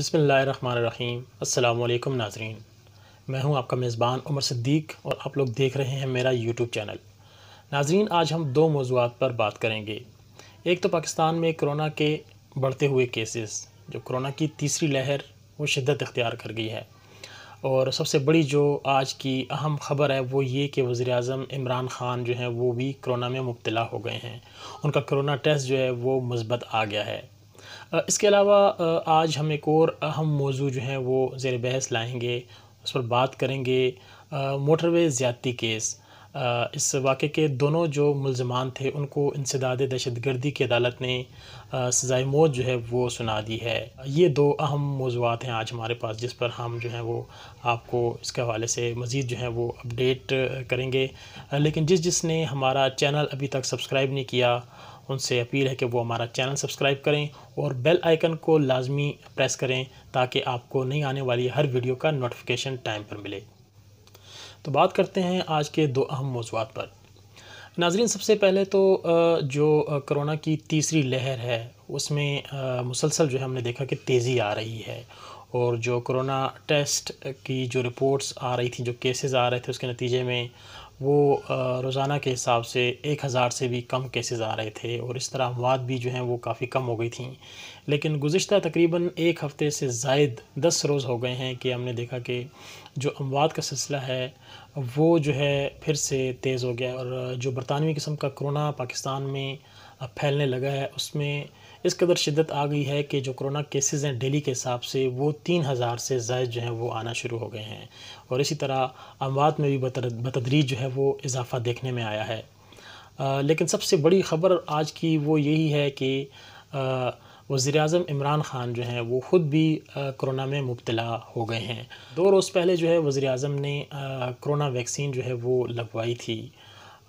بسم اللہ الرحمن الرحیم۔ السلام علیکم ناظرین۔ میں ہوں آپ کا میزبان عمر صدیق اور آپ لوگ دیکھ رہے ہیں میرا یوٹیوب چینل۔ ناظرین، آج ہم دو موضوعات پر بات کریں گے۔ ایک تو پاکستان میں کرونا کے بڑھتے ہوئے کیسز جو کرونا کی تیسری لہر وہ شدت اختیار کر گئی ہے۔ اور سب سے بڑی جو آج کی اہم خبر ہے وہ یہ کہ وزیر اعظم عمران خان جو ہیں وہ بھی کرونا میں مبتلا ہو گئے ہیں۔ ان کا کرونا ٹیسٹ جو ہے وہ مثبت آ گیا ہے۔ اس کے علاوہ آج ہم ایک اور اہم موضوع جو ہیں وہ زیر بحث لائیں گے، اس پر بات کریں گے موٹر وے زیادتی کیس۔ اس واقعے کے دونوں جو ملزمان تھے، ان کو انسداد دہشت گردی کی عدالت نے سزائے موت جو ہے وہ سنا دی ہے۔ یہ دو اہم موضوعات ہیں آج ہمارے پاس، جس پر ہم جو ہیں وہ آپ کو اس کے حوالے سے مزید جو ہے وہ اپڈیٹ کریں گے۔ لیکن جس جس نے ہمارا چینل ابھی تک سبسکرائب نہیں کیا ان سے اپیل ہے کہ وہ ہمارا چینل سبسکرائب کریں اور بیل آئیکن کو لازمی پریس کریں تاکہ آپ کو نہیں آنے والی ہر ویڈیو کا نوٹیفیکیشن ٹائم پر ملے۔ تو بات کرتے ہیں آج کے دو اہم موضوعات پر۔ ناظرین، سب سے پہلے تو جو کرونا کی تیسری لہر ہے، اس میں مسلسل جو ہے ہم نے دیکھا کہ تیزی آ رہی ہے اور جو کرونا ٹیسٹ کی جو رپورٹس آ رہی تھیں، جو کیسز آ رہے تھے، اس کے نتیجے میں وہ روزانہ کے حساب سے ایک ہزار سے بھی کم کیسز آ رہے تھے اور اس طرح اموات بھی جو ہیں وہ کافی کم ہو گئی تھیں۔ لیکن گزشتہ تقریباً ایک ہفتے سے زائد دس روز ہو گئے ہیں کہ ہم نے دیکھا کہ جو اموات کا سلسلہ ہے وہ جو ہے پھر سے تیز ہو گیا اور جو برطانوی قسم کا کرونا پاکستان میں پھیلنے لگا ہے، اس میں اس قدر شدت آ گئی ہے کہ جو کرونا کیسز ہیں ڈیلی کے حساب سے وہ تین ہزار سے زائد جو ہیں وہ آنا شروع ہو گئے ہیں۔ اور اسی طرح اموات میں بھی بتدریج جو ہے وہ اضافہ دیکھنے میں آیا ہے۔ لیکن سب سے بڑی خبر آج کی وہ یہی ہے کہ وزیر اعظم عمران خان جو ہیں وہ خود بھی کرونا میں مبتلا ہو گئے ہیں۔ دو روز پہلے جو ہے وزیر اعظم نے کرونا ویکسین جو ہے وہ لگوائی تھی۔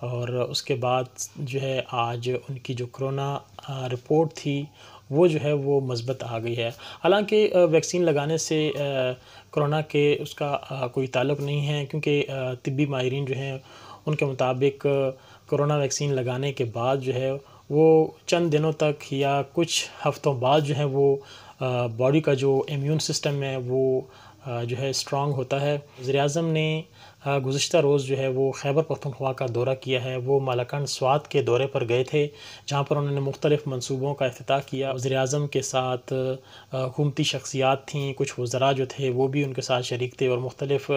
اور اس کے بعد جو ہے آج ان کی جو کرونا رپورٹ تھی، وہ جو ہے وہ مثبت آ گئی ہے۔ حالانکہ ویکسین لگانے سے کرونا کے اس کا کوئی تعلق نہیں ہے، کیونکہ طبی ماہرین جو ہیں، ان کے مطابق کرونا ویکسین لگانے کے بعد جو ہے وہ چند دنوں تک یا کچھ ہفتوں بعد جو ہے وہ باڈی کا جو امیون سسٹم ہے، وہ جو ہے اسٹرانگ ہوتا ہے۔ وزیر اعظم نے گزشتہ روز جو ہے وہ خیبر پختونخوا کا دورہ کیا ہے۔ وہ مالاکنڈ سوات کے دورے پر گئے تھے، جہاں پر انہوں نے مختلف منصوبوں کا افتتاح کیا۔ وزیر اعظم کے ساتھ حکومتی شخصیات تھیں، کچھ وزراء جو تھے وہ بھی ان کے ساتھ شریک تھے اور مختلف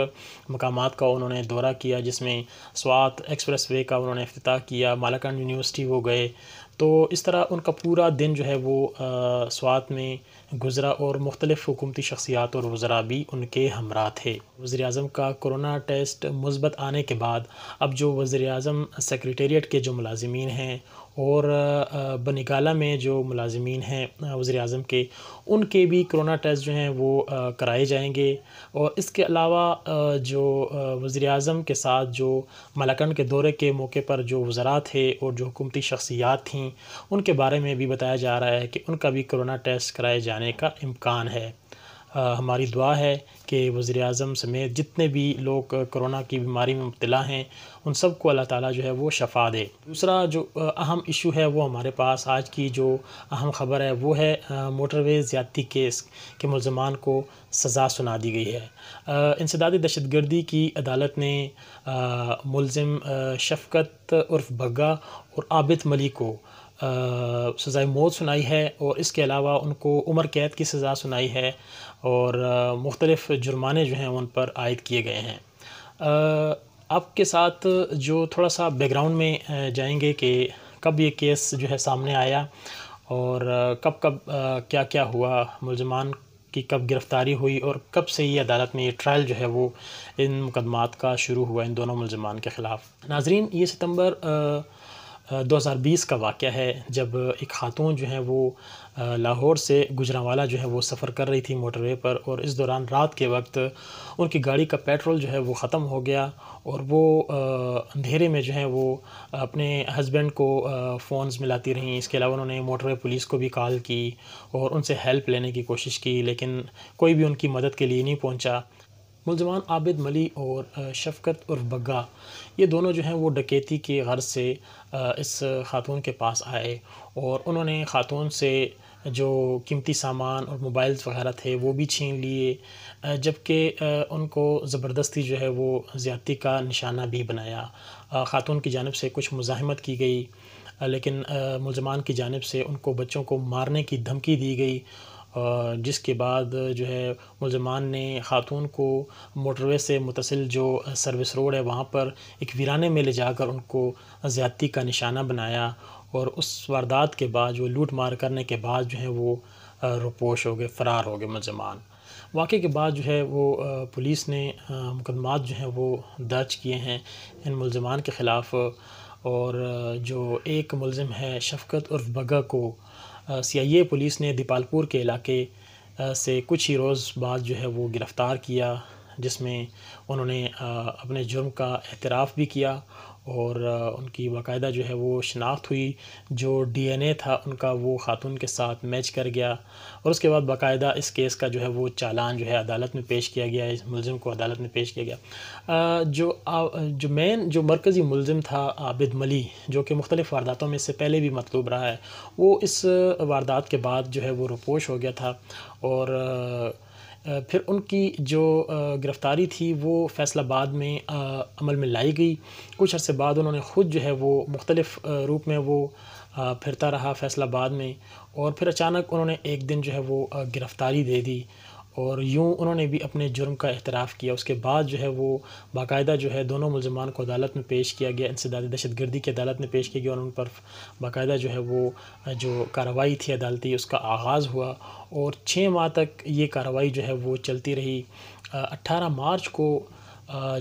مقامات کا انہوں نے دورہ کیا، جس میں سوات ایکسپریس وے کا انہوں نے افتتاح کیا۔ مالاکنڈ یونیورسٹی وہ گئے۔ تو اس طرح ان کا پورا دن جو ہے وہ سوات میں گزرا اور مختلف حکومتی شخصیات اور وزراء بھی ان کے ہمراہ تھے۔ وزیر اعظم کا کرونا ٹیسٹ مثبت آنے کے بعد اب جو وزیر اعظم سیکریٹریٹ کے جو ملازمین ہیں اور بنگالہ میں جو ملازمین ہیں وزیر اعظم کے، ان کے بھی کرونا ٹیسٹ جو ہیں وہ کرائے جائیں گے۔ اور اس کے علاوہ جو وزیر اعظم کے ساتھ جو ملاکنڈ کے دورے کے موقع پر جو وزراء تھے اور جو حکومتی شخصیات تھیں، ان کے بارے میں بھی بتایا جا رہا ہے کہ ان کا بھی کرونا ٹیسٹ کرائے جانے کا امکان ہے۔ ہماری دعا ہے کہ وزیر اعظم سمیت جتنے بھی لوگ کرونا کی بیماری میں مبتلا ہیں، ان سب کو اللہ تعالیٰ جو ہے وہ شفا دے۔ دوسرا جو اہم ایشو ہے وہ ہمارے پاس آج کی جو اہم خبر ہے، وہ ہے موٹر وے زیادتی کیس کے ملزمان کو سزا سنا دی گئی ہے۔ انسدادی دہشت گردی کی عدالت نے ملزم شفقت عرف بگا اور عابد ملی کو سزائے موت سنائی ہے اور اس کے علاوہ ان کو عمر قید کی سزا سنائی ہے اور مختلف جرمانے جو ہیں ان پر عائد کیے گئے ہیں۔ آپ کے ساتھ جو تھوڑا سا بیک گراؤنڈ میں جائیں گے کہ کب یہ کیس جو ہے سامنے آیا اور کب کب کیا کیا ہوا، ملزمان کی کب گرفتاری ہوئی اور کب سے یہ عدالت میں یہ ٹرائل جو ہے وہ ان مقدمات کا شروع ہوا ان دونوں ملزمان کے خلاف۔ ناظرین، یہ ستمبر دو ہزار بیس کا واقعہ ہے، جب ایک خاتون جو ہیں وہ لاہور سے گجرانوالا جو ہے وہ سفر کر رہی تھی موٹر وے پر اور اس دوران رات کے وقت ان کی گاڑی کا پیٹرول جو ہے وہ ختم ہو گیا اور وہ اندھیرے میں جو ہے وہ اپنے ہسبینڈ کو فونز ملاتی رہیں۔ اس کے علاوہ انہوں نے موٹر وے پولیس کو بھی کال کی اور ان سے ہیلپ لینے کی کوشش کی، لیکن کوئی بھی ان کی مدد کے لیے نہیں پہنچا۔ ملزمان عابد ملی اور شفقت اور بگا، یہ دونوں جو ہیں وہ ڈکیتی کے غرض سے اس خاتون کے پاس آئے اور انہوں نے خاتون سے جو قیمتی سامان اور موبائلز وغیرہ تھے وہ بھی چھین لیے جبکہ ان کو زبردستی جو ہے وہ زیادتی کا نشانہ بھی بنایا۔ خاتون کی جانب سے کچھ مزاحمت کی گئی لیکن ملزمان کی جانب سے ان کو بچوں کو مارنے کی دھمکی دی گئی جس کے بعد جو ہے ملزمان نے خاتون کو موٹر وے سے متصل جو سروس روڈ ہے وہاں پر ایک ویرانے میں لے جا کر ان کو زیادتی کا نشانہ بنایا اور اس واردات کے بعد جو لوٹ مار کرنے کے بعد جو ہے وہ روپوش ہو گئے، فرار ہو گئے ملزمان۔ واقعے کے بعد جو ہے وہ پولیس نے مقدمات جو ہیں وہ درج کیے ہیں ان ملزمان کے خلاف۔ اور جو ایک ملزم ہے، شفقت عرف بگا کو سی آئی اے پولیس نے دیپالپور کے علاقے سے کچھ ہی روز بعد جو ہے وہ گرفتار کیا، جس میں انہوں نے اپنے جرم کا اعتراف بھی کیا اور ان کی باقاعدہ جو ہے وہ شناخت ہوئی، جو ڈی این اے تھا، ان کا وہ خاتون کے ساتھ میچ کر گیا۔ اور اس کے بعد باقاعدہ اس کیس کا جو ہے وہ چالان جو ہے عدالت میں پیش کیا گیا، اس ملزم کو عدالت میں پیش کیا گیا۔ جو جو مین، جو مرکزی ملزم تھا عابد ملی، جو کہ مختلف وارداتوں میں سے پہلے بھی مطلوب رہا ہے، وہ اس واردات کے بعد جو ہے وہ رپوش ہو گیا تھا۔ اور پھر ان کی جو گرفتاری تھی، وہ فیصل آباد میں عمل میں لائی گئی۔ کچھ عرصے بعد انہوں نے خود جو ہے وہ مختلف روپ میں وہ پھرتا رہا فیصل آباد میں۔ اور پھر اچانک انہوں نے ایک دن جو ہے وہ گرفتاری دے دی۔ اور یوں انہوں نے بھی اپنے جرم کا اعتراف کیا۔ اس کے بعد جو ہے وہ باقاعدہ جو ہے دونوں ملزمان کو عدالت میں پیش کیا گیا۔ انسدادی دہشت گردی کی عدالت میں پیش کیا گیا اور ان پر باقاعدہ جو ہے وہ جو کارروائی تھی عدالتی، اس کا آغاز ہوا۔ اور چھ ماہ تک یہ کارروائی جو ہے وہ چلتی رہی۔ اٹھارہ مارچ کو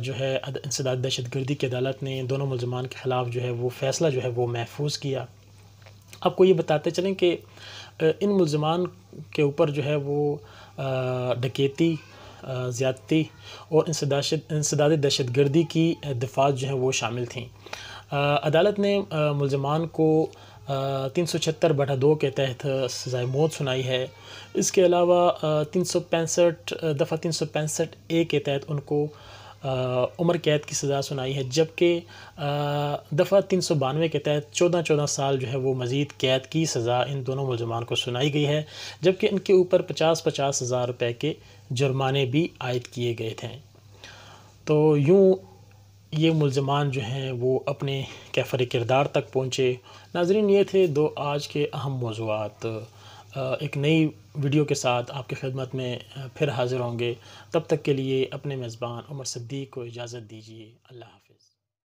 جو ہے انسداد دہشت گردی کی عدالت نے دونوں ملزمان کے خلاف جو ہے وہ فیصلہ جو ہے وہ محفوظ کیا۔ آپ کو یہ بتاتے چلیں کہ ان ملزمان کے اوپر جو ہے وہ ڈکیتی زیادتی اور انسداد دہشت گردی کی دفعات جو ہیں وہ شامل تھیں۔ عدالت نے ملزمان کو تین سو چھتر بٹا دو کے تحت سزائے موت سنائی ہے۔ اس کے علاوہ تین سو پینسٹھ، دفعہ تین سو پینسٹھ اے کے تحت ان کو عمر قید کی سزا سنائی ہے، جبکہ دفعہ تین سو بانوے کے تحت چودہ چودہ سال جو ہے وہ مزید قید کی سزا ان دونوں ملزمان کو سنائی گئی ہے، جبکہ ان کے اوپر پچاس پچاس ہزار روپے کے جرمانے بھی عائد کیے گئے تھے۔ تو یوں یہ ملزمان جو ہیں وہ اپنے کیفر کردار تک پہنچے۔ ناظرین، یہ تھے دو آج کے اہم موضوعات۔ ایک نئی ویڈیو کے ساتھ آپ کی خدمت میں پھر حاضر ہوں گے۔ تب تک کے لیے اپنے میزبان عمر صدیق کو اجازت دیجیے۔ اللہ حافظ۔